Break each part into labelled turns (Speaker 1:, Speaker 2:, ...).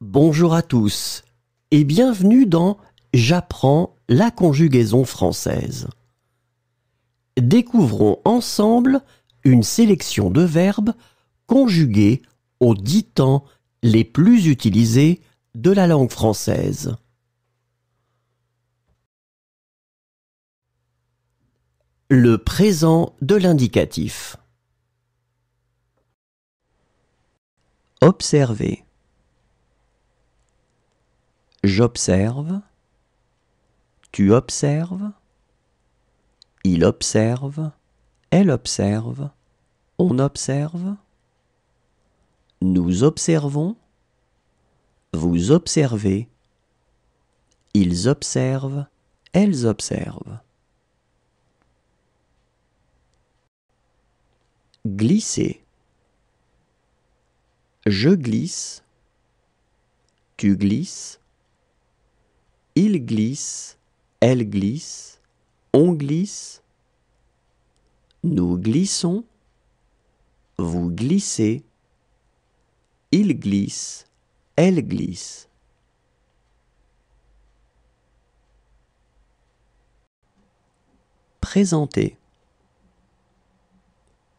Speaker 1: Bonjour à tous et bienvenue dans J'apprends la conjugaison française. Découvrons ensemble une sélection de verbes conjugués aux dix temps les plus utilisés de la langue française. Le présent de l'indicatif. Observer. J'observe. Tu observes. Il observe. Elle observe. On observe. Nous observons. Vous observez. Ils observent. Elles observent. Glisser. Je glisse. Tu glisses. Il glisse. Elle glisse. On glisse. Nous glissons. Vous glissez. Il glisse. Elle glisse. Présenter.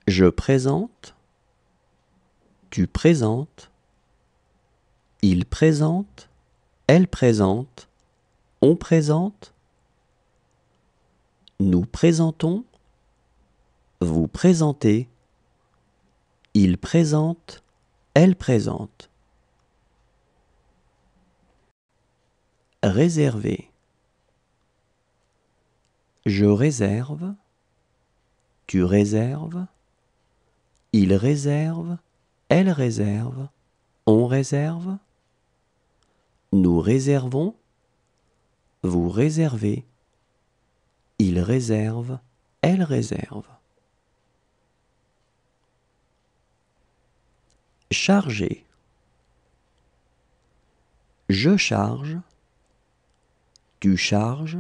Speaker 1: Je présente. Tu présentes. Il présente. Elle présente. On présente. Nous présentons. Vous présentez. Il présente. Elle présente. Réserver. Je réserve. Tu réserves. Il réserve. Elle réserve. On réserve. Nous réservons. Vous réservez. Il réserve. Elle réserve. Charger. Je charge. Tu charges.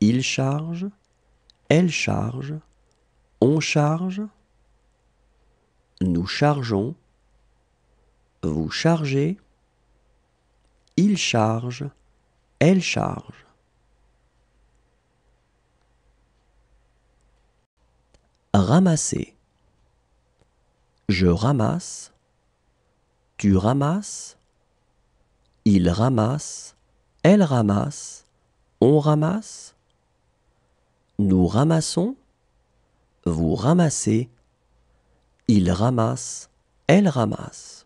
Speaker 1: Il charge. Elle charge. On charge. Nous chargeons. Vous chargez. Il charge. Elle charge. Ramasser. Je ramasse. Tu ramasses. Il ramasse. Elle ramasse. On ramasse. Nous ramassons. Vous ramassez. Il ramasse. Elle ramasse.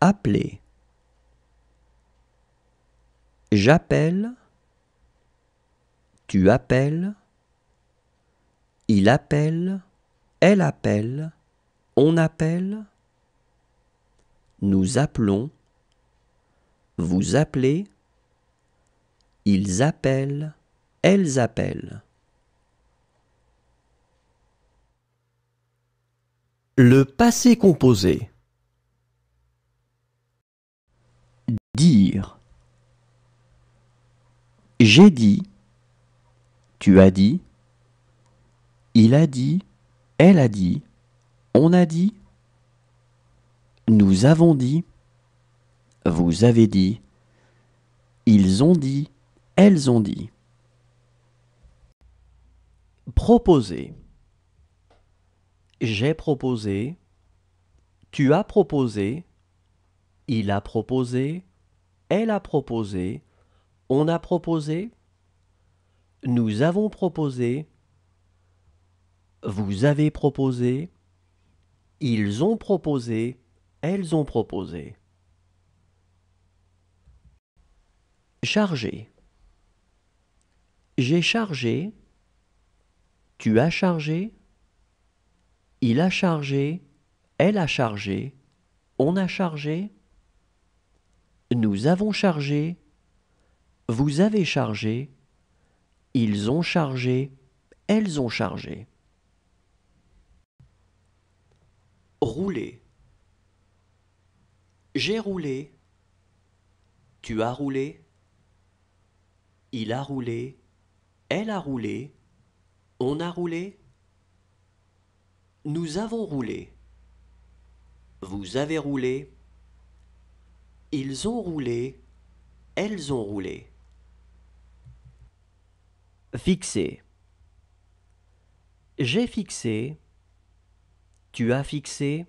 Speaker 1: Appeler. J'appelle. Tu appelles. Il appelle. Elle appelle. On appelle. Nous appelons. Vous appelez. Ils appellent. Elles appellent. Le passé composé. Dire. J'ai dit. Tu as dit. Il a dit. Elle a dit. On a dit. Nous avons dit. Vous avez dit. Ils ont dit. Elles ont dit. Proposer. J'ai proposé. Tu as proposé. Il a proposé. Elle a proposé. On a proposé. Nous avons proposé. Vous avez proposé. Ils ont proposé. Elles ont proposé. Charger. J'ai chargé. Tu as chargé. Il a chargé. Elle a chargé. On a chargé. Nous avons chargé. Vous avez chargé. Ils ont chargé. Elles ont chargé. Rouler. J'ai roulé. Tu as roulé. Il a roulé. Elle a roulé. On a roulé. Nous avons roulé. Vous avez roulé. Ils ont roulé. Elles ont roulé. Fixer. J'ai fixé. Tu as fixé.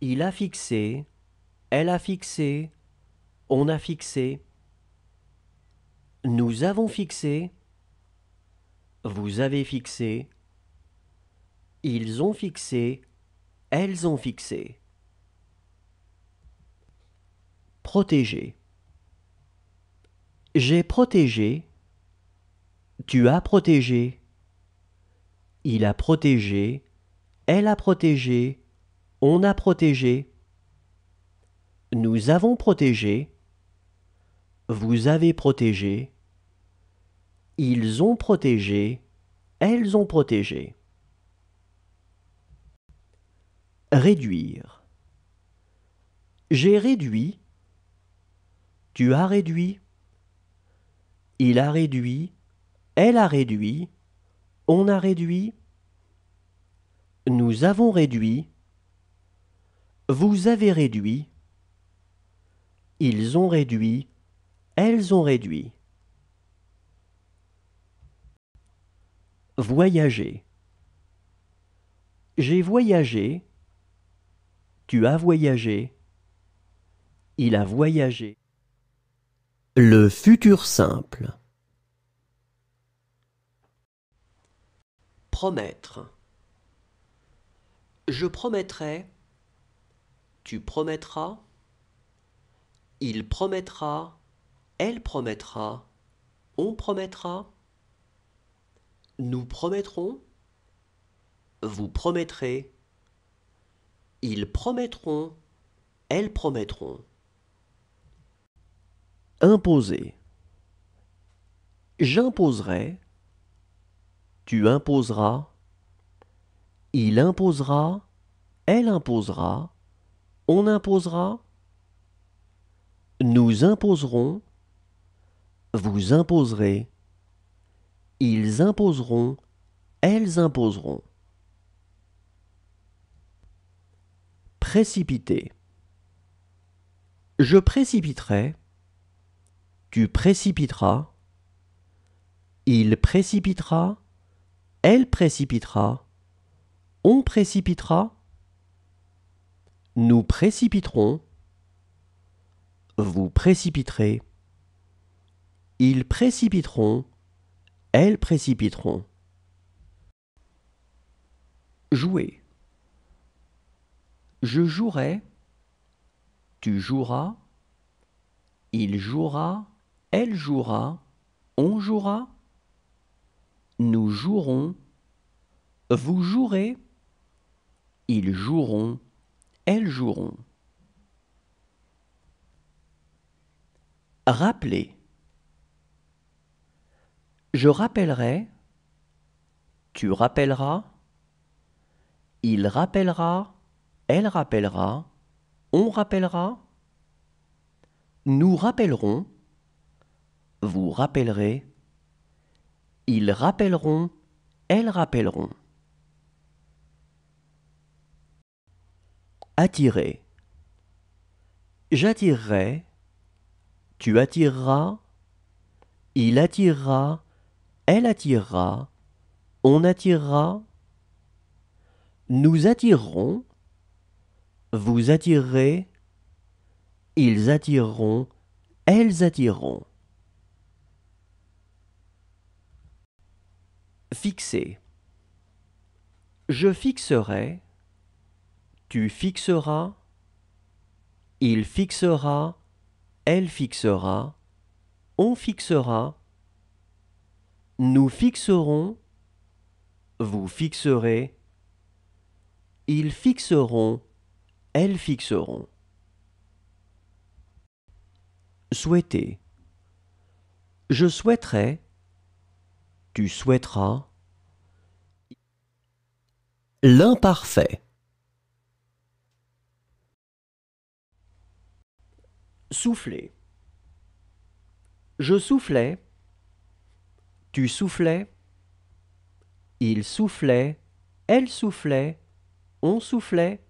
Speaker 1: Il a fixé. Elle a fixé. On a fixé. Nous avons fixé. Vous avez fixé. Ils ont fixé. Elles ont fixé. Protéger. J'ai protégé. Tu as protégé. Il a protégé. Elle a protégé. On a protégé. Nous avons protégé. Vous avez protégé. Ils ont protégé. Elles ont protégé. Réduire. J'ai réduit. Tu as réduit. Il a réduit. Elle a réduit. On a réduit. Nous avons réduit. Vous avez réduit. Ils ont réduit. Elles ont réduit. Voyager. J'ai voyagé. Tu as voyagé. Il a voyagé. Le futur simple. Promettre. Je promettrai. Tu promettras. Il promettra. Elle promettra. On promettra. Nous promettrons. Vous promettrez. Ils promettront. Elles promettront. Imposer. J'imposerai. Tu imposeras. Il imposera. Elle imposera. On imposera. Nous imposerons. Vous imposerez. Ils imposeront. Elles imposeront. Précipiter. Je précipiterai. Tu précipiteras. Il précipitera. Elle précipitera. On précipitera. Nous précipiterons. Vous précipiterez. Ils précipiteront. Elles précipiteront. Jouer. Je jouerai. Tu joueras. Il jouera. Elle jouera. On jouera. Nous jouerons. Vous jouerez. Ils joueront. Elles joueront. Rappeler. Je rappellerai. Tu rappelleras. Il rappellera. Elle rappellera. On rappellera. Nous rappellerons. Vous rappellerez. Ils rappelleront. Elles rappelleront. Attirer. J'attirerai. Tu attireras. Il attirera. Elle attirera. On attirera. Nous attirerons. Vous attirerez. Ils attireront. Elles attireront. Fixer. Je fixerai. Tu fixeras. Il fixera. Elle fixera. On fixera. Nous fixerons. Vous fixerez. Ils fixeront. Elles fixeront. Souhaiter. Je souhaiterais. Tu souhaiteras? L'imparfait. Souffler. Je soufflais. Tu soufflais. Il soufflait. Elle soufflait. On soufflait.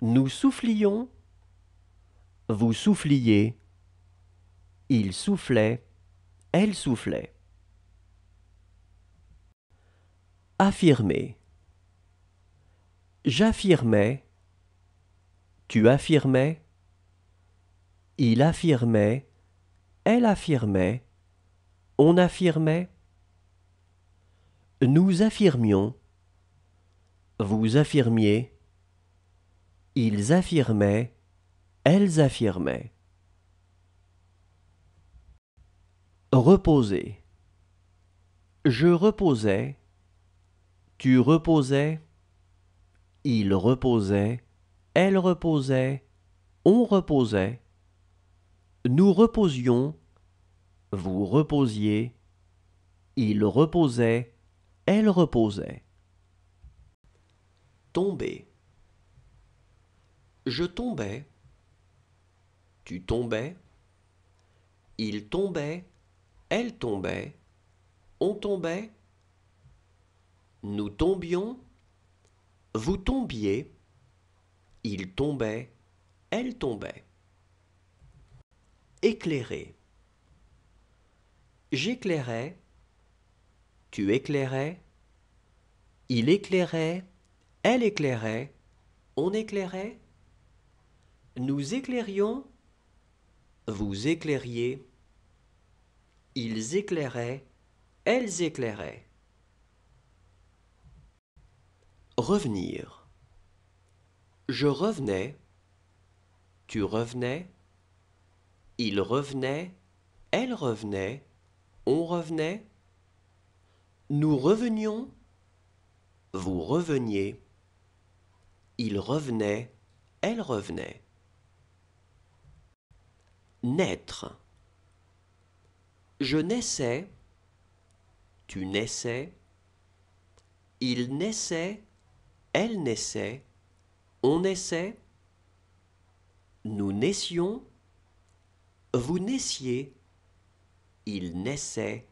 Speaker 1: Nous soufflions. Vous souffliez. Il soufflait. Elle soufflait. Affirmer. J'affirmais. Tu affirmais. Il affirmait. Elle affirmait. On affirmait. Nous affirmions. Vous affirmiez. Ils affirmaient. Elles affirmaient. Reposer. Je reposais. Tu reposais. Il reposait. Elle reposait. On reposait. Nous reposions. Vous reposiez. Il reposait. Elle reposait. Tomber. Je tombais. Tu tombais. Il tombait. Elle tombait. On tombait. Nous tombions. Vous tombiez. Il tombait. Elle tombait. Éclairer. J'éclairais. Tu éclairais. Il éclairait. Elle éclairait. On éclairait. Nous éclairions. Vous éclairiez. Ils éclairaient. Elles éclairaient. Revenir. Je revenais. Tu revenais. Il revenait. Elle revenait. On revenait. Nous revenions. Vous reveniez. Il revenait. Elle revenait. Naître. Je naissais. Tu naissais. Il naissait. Elle naissait. On naissait. Nous naissions. Vous naissiez. Il naissait.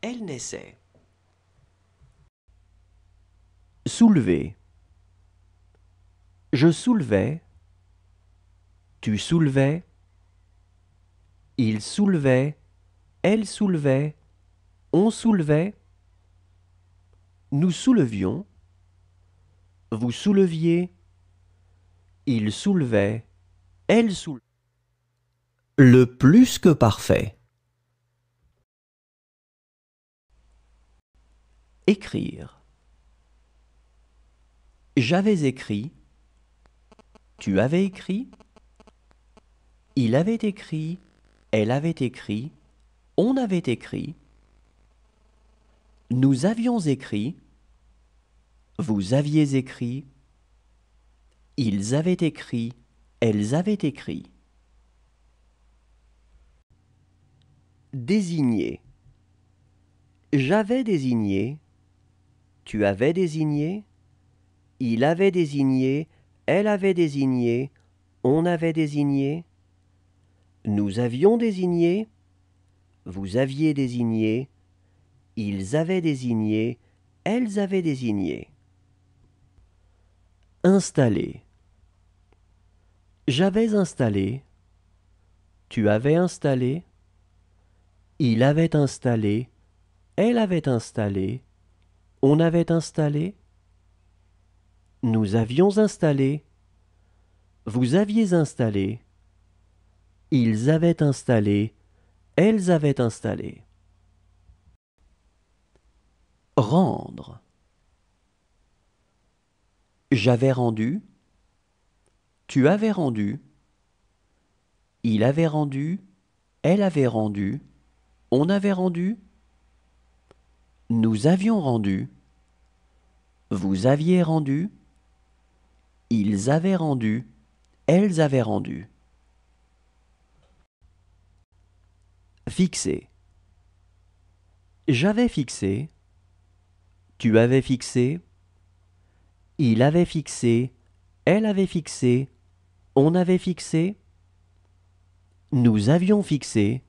Speaker 1: Elle naissait. Soulever. Je soulevais. Tu soulevais. Il soulevait. Elle soulevait. On soulevait. Nous soulevions. Vous souleviez. Il soulevait. Elle soulevait. Le plus que parfait. Écrire. J'avais écrit. Tu avais écrit. Il avait écrit. Elle avait écrit. On avait écrit. Nous avions écrit. Vous aviez écrit. Ils avaient écrit. Elles avaient écrit. Désigner. J'avais désigné. Tu avais désigné. Il avait désigné. Elle avait désigné. On avait désigné. Nous avions désigné. Vous aviez désigné. Ils avaient désigné. Elles avaient désigné. Installer. J'avais installé. Tu avais installé. Il avait installé. Elle avait installé. On avait installé. Nous avions installé. Vous aviez installé. Ils avaient installé. Elles avaient installé. Rendre. J'avais rendu. Tu avais rendu. Il avait rendu. Elle avait rendu. On avait rendu. Nous avions rendu. Vous aviez rendu. Ils avaient rendu. Elles avaient rendu. Fixé. J'avais fixé. Tu avais fixé. Il avait fixé. Elle avait fixé. On avait fixé. Nous avions fixé.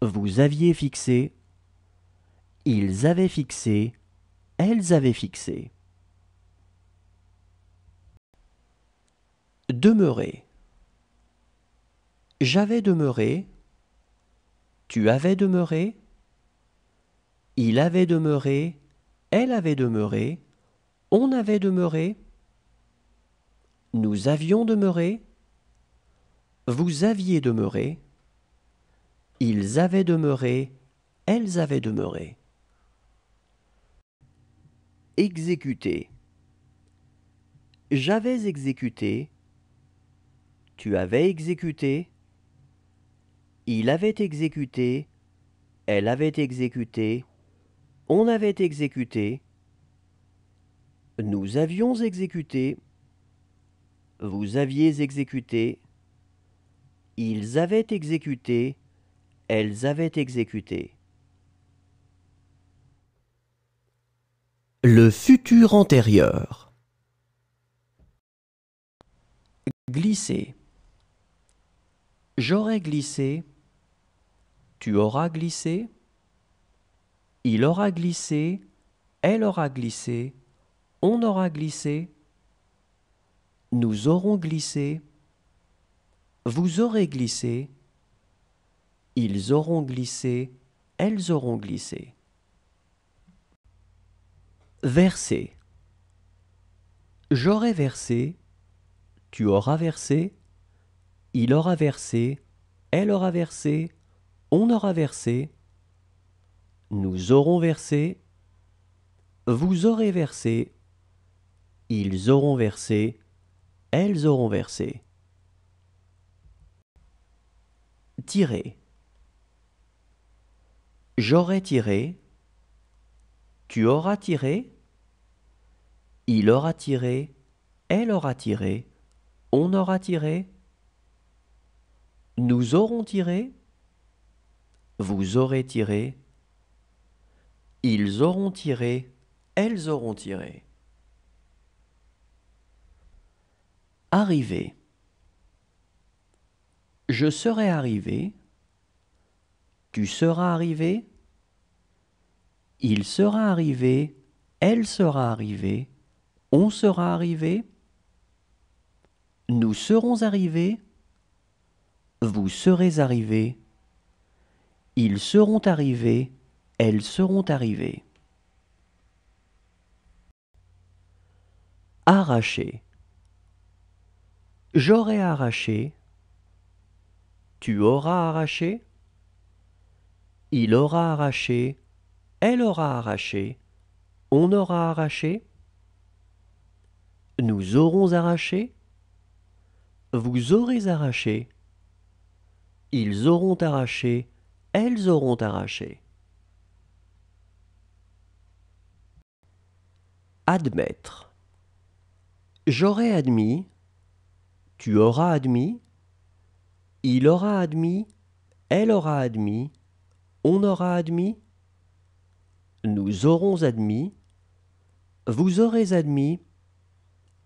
Speaker 1: Vous aviez fixé. Ils avaient fixé. Elles avaient fixé. Demeurer. J'avais demeuré. Tu avais demeuré. Il avait demeuré. Elle avait demeuré. On avait demeuré. Nous avions demeuré. Vous aviez demeuré. Ils avaient demeuré. Elles avaient demeuré. Exécuter. J'avais exécuté. Tu avais exécuté. Il avait exécuté. Elle avait exécuté. On avait exécuté. Nous avions exécuté. Vous aviez exécuté. Ils avaient exécuté. Elles avaient exécuté. Le futur antérieur. Glisser. J'aurais glissé. Tu auras glissé. Il aura glissé. Elle aura glissé. On aura glissé. Nous aurons glissé. Vous aurez glissé. Ils auront glissé. Elles auront glissé. Verser. J'aurai versé. Tu auras versé. Il aura versé. Elle aura versé. On aura versé. Nous aurons versé. Vous aurez versé. Ils auront versé. Elles auront versé. Tirer. J'aurais tiré. Tu auras tiré. Il aura tiré. Elle aura tiré. On aura tiré. Nous aurons tiré. Vous aurez tiré. Ils auront tiré. Elles auront tiré. Arriver. Je serai arrivé. Tu seras arrivé. Il sera arrivé. Elle sera arrivée. On sera arrivé. Nous serons arrivés. Vous serez arrivés. Ils seront arrivés. Elles seront arrivées. Arracher. J'aurai arraché. Tu auras arraché. Il aura arraché. Elle aura arraché. On aura arraché. Nous aurons arraché. Vous aurez arraché. Ils auront arraché. Elles auront arraché. Admettre. J'aurai admis. Tu auras admis. Il aura admis. Elle aura admis. On aura admis. Nous aurons admis. Vous aurez admis.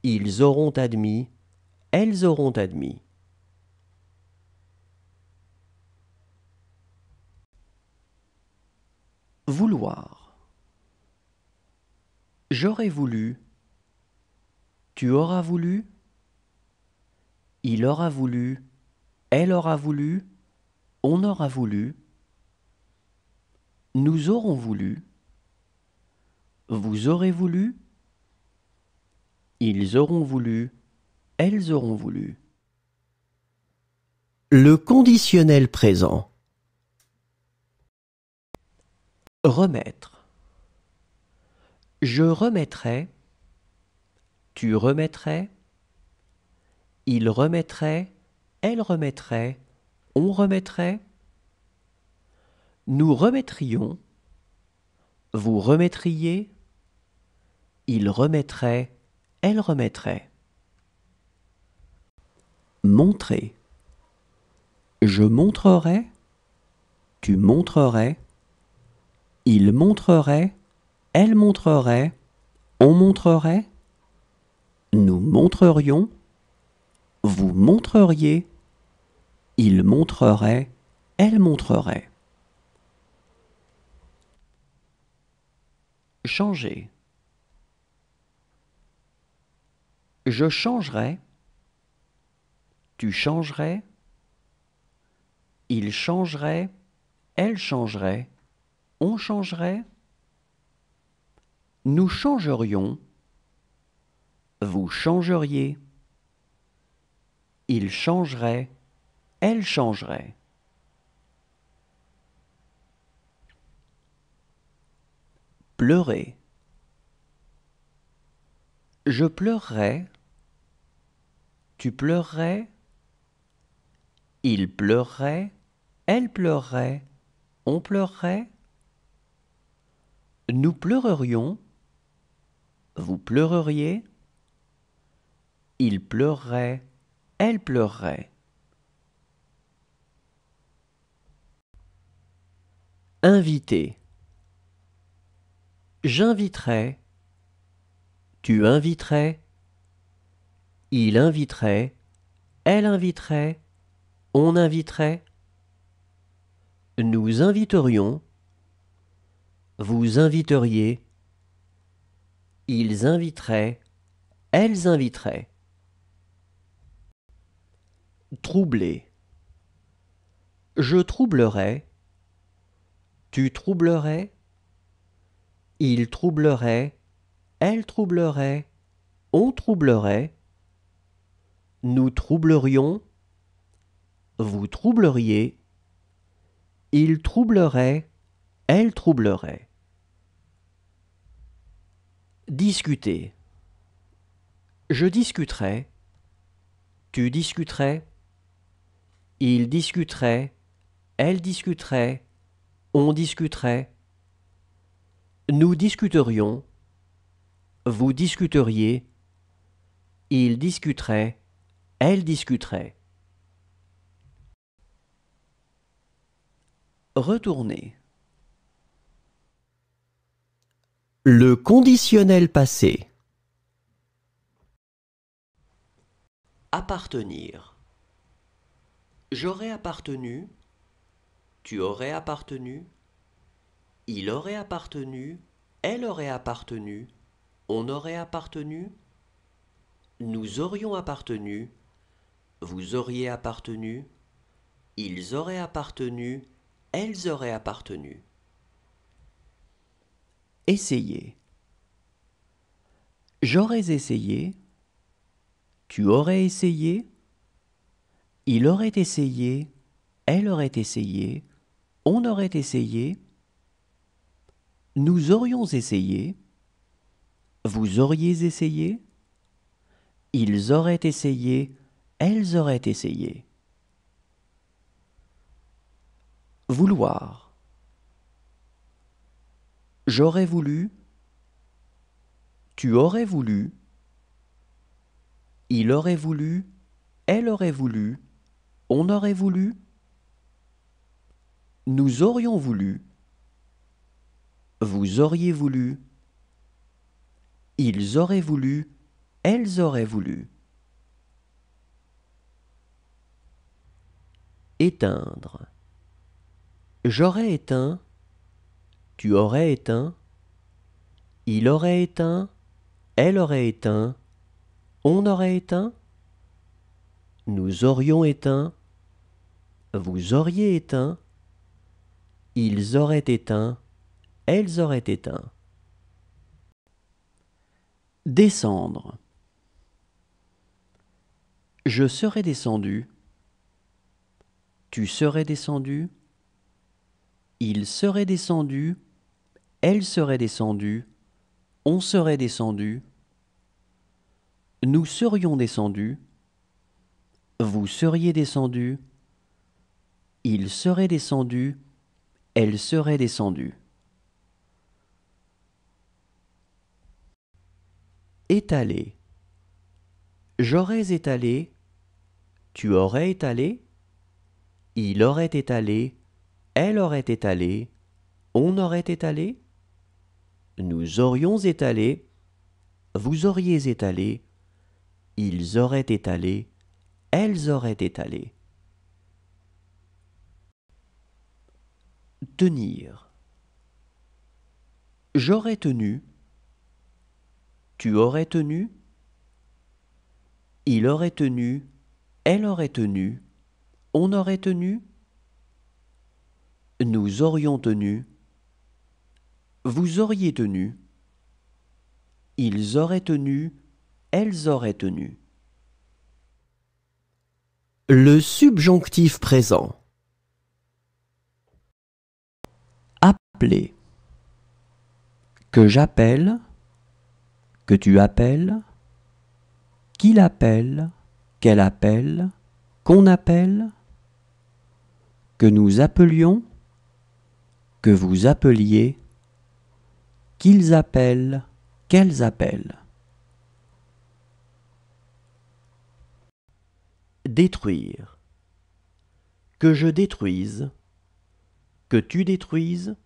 Speaker 1: Ils auront admis. Elles auront admis. Vouloir. J'aurais voulu. Tu auras voulu. Il aura voulu. Elle aura voulu. On aura voulu. Nous aurons voulu. Vous aurez voulu. Ils auront voulu. Elles auront voulu. Le conditionnel présent. Remettre. Je remettrai. Tu remettrais. Il remettrait. Elle remettrait. On remettrait. Nous remettrions. Vous remettriez. Il remettrait. Elle remettrait. Montrer. Je montrerai. Tu montrerais. Il montrerait. Elle montrerait. On montrerait. Nous montrerions. Vous montreriez. Il montrerait. Elle montrerait. Changer. Je changerai. Tu changerais Il changerait Elle changerait On changerait Nous changerions Vous changeriez Il changerait Elle changerait Pleurer je pleurerais. Tu pleurerais. Il pleurerait. Elle pleurerait. On pleurerait. Nous pleurerions. Vous pleureriez. Il pleurerait. Elle pleurerait. Inviter. J'inviterai. Tu inviterais. Il inviterait. Elle inviterait. On inviterait. Nous inviterions. Vous inviteriez. Ils inviteraient. Elles inviteraient. Troubler. Je troublerais. Tu troublerais. Il troublerait elle troublerait, on troublerait, nous troublerions, vous troubleriez, il troublerait, elle troublerait. Discuter. Je discuterais, tu discuterais, il discuterait, elle discuterait, on discuterait, nous discuterions, vous discuteriez, il discuterait, elle discuterait. Retournez. Le conditionnel passé. Appartenir. J'aurais appartenu. Tu aurais appartenu. Il aurait appartenu. Elle aurait appartenu on aurait appartenu, nous aurions appartenu, vous auriez appartenu, ils auraient appartenu, elles auraient appartenu. Essayez. J'aurais essayé, tu aurais essayé, il aurait essayé, elle aurait essayé, on aurait essayé, nous aurions essayé, vous auriez essayé Ils auraient essayé, elles auraient essayé. Vouloir. J'aurais voulu. Tu aurais voulu. Il aurait voulu. Elle aurait voulu. On aurait voulu. Nous aurions voulu. Vous auriez voulu. Ils auraient voulu, elles auraient voulu. Éteindre. J'aurais éteint, tu aurais éteint, il aurait éteint, elle aurait éteint, on aurait éteint, nous aurions éteint, vous auriez éteint, ils auraient éteint, elles auraient éteint. Descendre. Je serais descendu. Tu serais descendu. Il serait descendu. Elle serait descendue. On serait descendu. Nous serions descendus. Vous seriez descendu. Il serait descendu. Elle serait descendue. étalé. J'aurais étalé, tu aurais étalé, il aurait étalé, elle aurait étalé, on aurait étalé, nous aurions étalé, vous auriez étalé, ils auraient étalé, elles auraient étalé. Tenir. J'aurais tenu, tu aurais tenu Il aurait tenu, Elle aurait tenu. On aurait tenu. Nous aurions tenu. Vous auriez tenu. Ils auraient tenu. Elles auraient tenu. Le subjonctif présent. Que j'appelle. Que tu appelles. Qu'il appelle. Qu'elle appelle. Qu'on appelle. Que nous appelions. Que vous appeliez. Qu'ils appellent. Qu'elles appellent. Détruire. Que je détruise. Que tu détruises.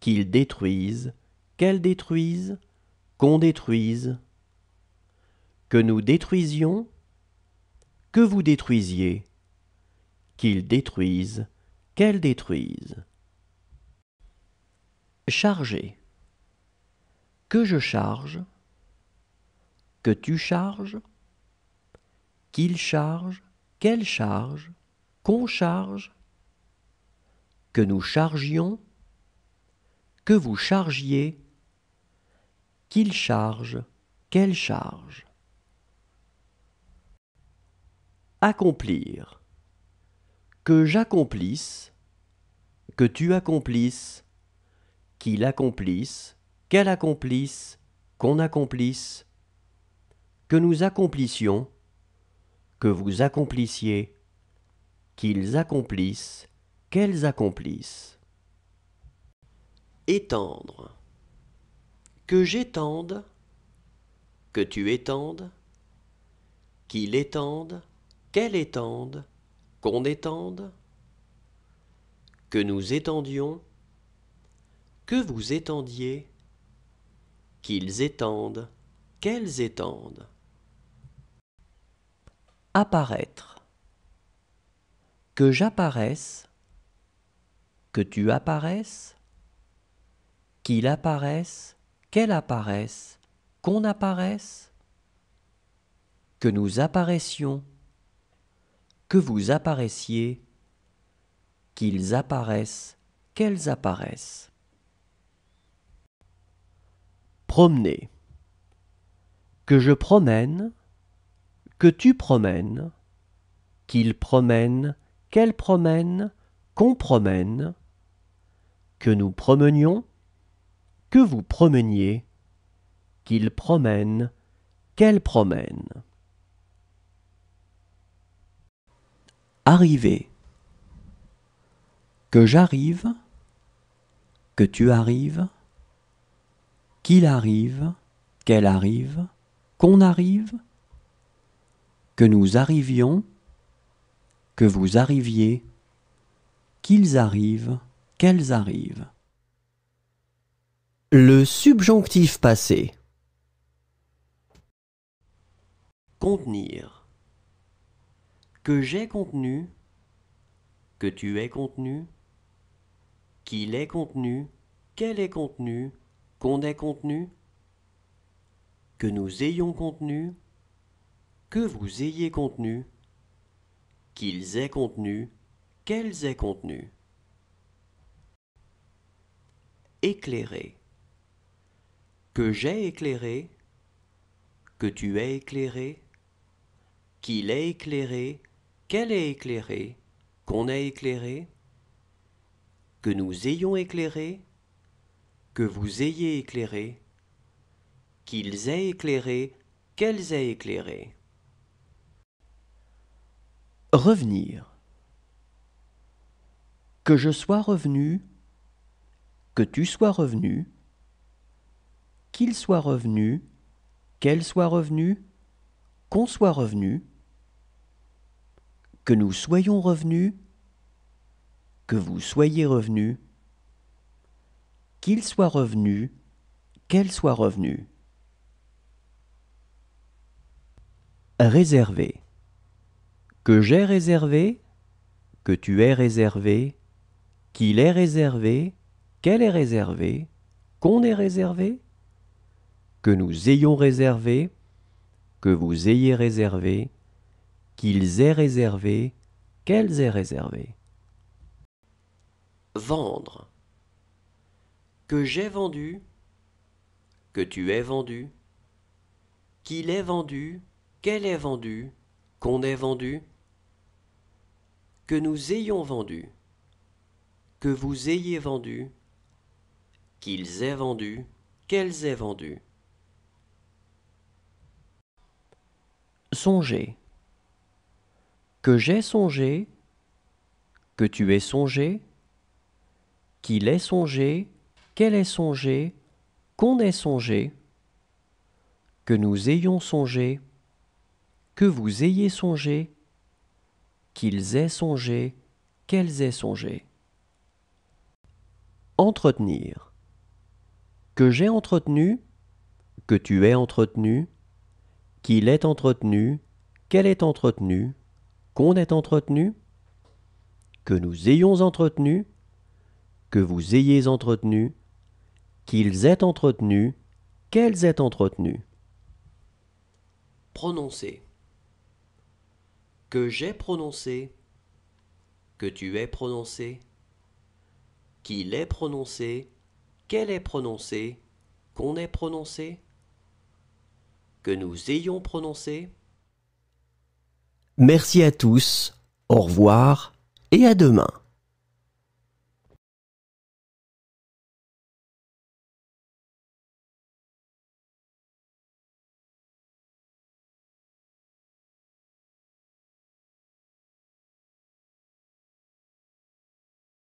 Speaker 1: Qu'ils détruisent. Qu'elles détruisent. Qu'on détruise. Que nous détruisions. Que vous détruisiez. Qu'ils détruisent. Qu'elles détruisent. Charger. Que je charge. Que tu charges qu'il charge, qu'elle charge, qu'on charge, que nous chargions, que vous chargiez, qu'il charge, qu'elle charge. Accomplir. Que j'accomplisse, que tu accomplisses, qu'il accomplisse, qu'elle accomplisse, qu'on accomplisse, que nous accomplissions, que vous accomplissiez, qu'ils accomplissent, qu'elles accomplissent. Étendre. Que j'étende, que tu étendes, qu'il étende, qu'elle étende, qu'on étende, que nous étendions, que vous étendiez, qu'ils étendent, qu'elles étendent apparaître. Que j'apparaisse, que tu apparaisses, qu'il apparaisse, qu'elle apparaisse, qu'on apparaisse, que nous apparaissions, que vous apparaissiez, qu'ils apparaissent, qu'elles apparaissent. Promener. Que je promène, que tu promènes, qu'il promène, qu'elle promène, qu'on promène, que nous promenions, que vous promeniez, qu'il promène, qu'elle promène. Arriver. Que j'arrive, que tu arrives, qu'il arrive, qu'elle arrive, qu'on arrive, que nous arrivions, que vous arriviez, qu'ils arrivent, qu'elles arrivent. Le subjonctif passé. Contenir. Que j'ai contenu, que tu es contenu, qu'il est contenu, qu'elle est contenu, qu'on est contenu, que nous ayons contenu, que vous ayez contenu, qu'ils aient contenu, qu'elles aient contenu. Éclairer. Que j'ai éclairé, que tu aies éclairé, qu'il ait éclairé, qu'elle ait éclairé, qu'on ait éclairé, que nous ayons éclairé, que vous ayez éclairé, qu'ils aient éclairé, qu'elles aient éclairé. Revenir. Que je sois revenu, que tu sois revenu, qu'il soit revenu, qu'elle soit revenue, qu'on soit revenu, que nous soyons revenus, que vous soyez revenus, qu'il soit revenu, qu'elle soit revenue. Réservé que j'ai réservé, que tu es réservé, qu'il est réservé, qu'elle est réservée, qu'on est réservé, que nous ayons réservé, que vous ayez réservé, qu'ils aient réservé, qu'elles aient réservé. Vendre. Que j'ai vendu, que tu aies vendu, qu'il ait vendu, qu'elle ait vendu, qu'on ait vendu, que nous ayons vendu, que vous ayez vendu, qu'ils aient vendu, qu'elles aient vendu. Songer. Que j'ai songé, que tu aies songé, qu'il ait songé, qu'elle ait songé, qu'on ait songé, que nous ayons songé, que vous ayez songé, qu'ils aient songé, qu'elles aient songé. Entretenir. Que j'ai entretenu, que tu aies entretenu, qu'il ait entretenu, qu'elle ait entretenu, qu'on ait entretenu, que nous ayons entretenu, que vous ayez entretenu, qu'ils aient entretenu, qu'elles aient entretenu. Prononcer. Que j'ai prononcé, que tu aies prononcé, qu'il ait prononcé, qu'elle ait prononcé, qu'on ait prononcé, que nous ayons prononcé. Merci à tous, au revoir et à demain.